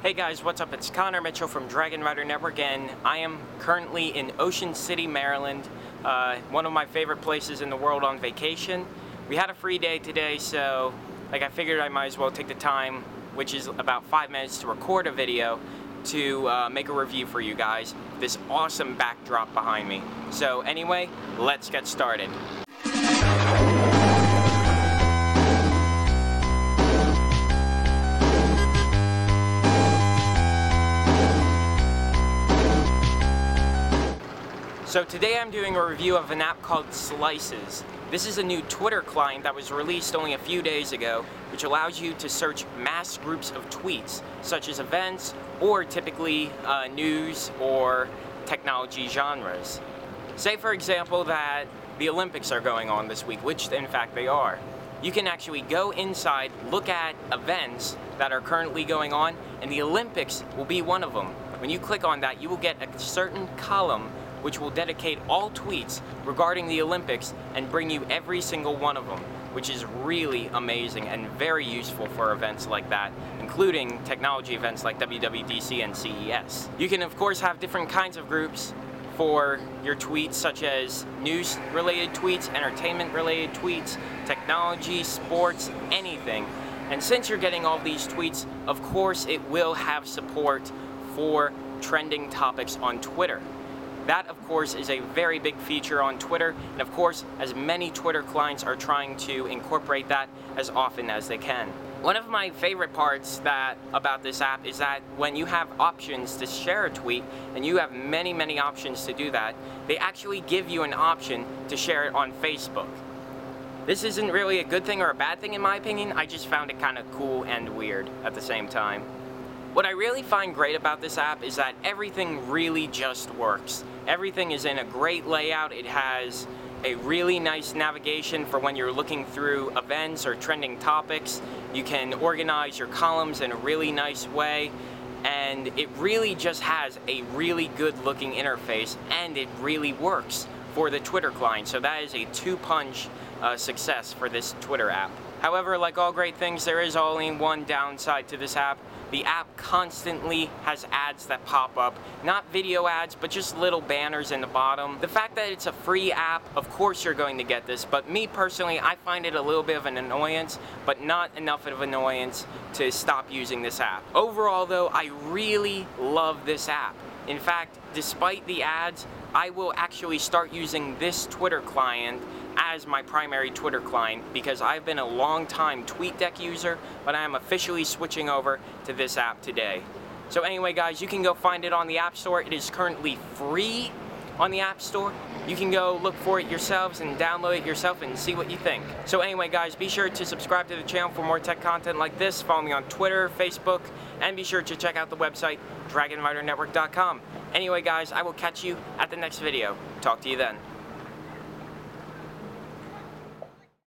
Hey guys, what's up? It's Conor Mitchell from Dragon Rider Network and I am currently in Ocean City, Maryland, uh, one of my favorite places in the world on vacation. We had a free day today, so like I figured I might as well take the time, which is about five minutes to record a video, to uh, make a review for you guys. This awesome backdrop behind me. So anyway, let's get started. So today I'm doing a review of an app called Slices. This is a new Twitter client that was released only a few days ago, which allows you to search mass groups of tweets, such as events or typically uh, news or technology genres. Say for example that the Olympics are going on this week, which in fact they are. You can actually go inside, look at events that are currently going on, and the Olympics will be one of them. When you click on that, you will get a certain column which will dedicate all tweets regarding the Olympics and bring you every single one of them, which is really amazing and very useful for events like that, including technology events like WWDC and CES. You can of course have different kinds of groups for your tweets such as news related tweets, entertainment related tweets, technology, sports, anything. And since you're getting all these tweets, of course it will have support for trending topics on Twitter. That, of course, is a very big feature on Twitter, and of course, as many Twitter clients are trying to incorporate that as often as they can. One of my favorite parts that about this app is that when you have options to share a tweet, and you have many, many options to do that, they actually give you an option to share it on Facebook. This isn't really a good thing or a bad thing in my opinion, I just found it kind of cool and weird at the same time. What I really find great about this app is that everything really just works. Everything is in a great layout. It has a really nice navigation for when you're looking through events or trending topics. You can organize your columns in a really nice way and it really just has a really good looking interface and it really works for the Twitter client. So that is a two-punch uh, success for this Twitter app. However, like all great things, there is only one downside to this app, the app constantly has ads that pop up. Not video ads, but just little banners in the bottom. The fact that it's a free app, of course you're going to get this, but me personally, I find it a little bit of an annoyance, but not enough of an annoyance to stop using this app. Overall though, I really love this app. In fact, despite the ads, I will actually start using this Twitter client as my primary Twitter client because I've been a long time TweetDeck user, but I am officially switching over to this app today. So anyway guys, you can go find it on the App Store. It is currently free on the App Store. You can go look for it yourselves and download it yourself and see what you think. So anyway guys, be sure to subscribe to the channel for more tech content like this. Follow me on Twitter, Facebook, and be sure to check out the website, dragonridernetwork.com. Anyway guys, I will catch you at the next video. Talk to you then.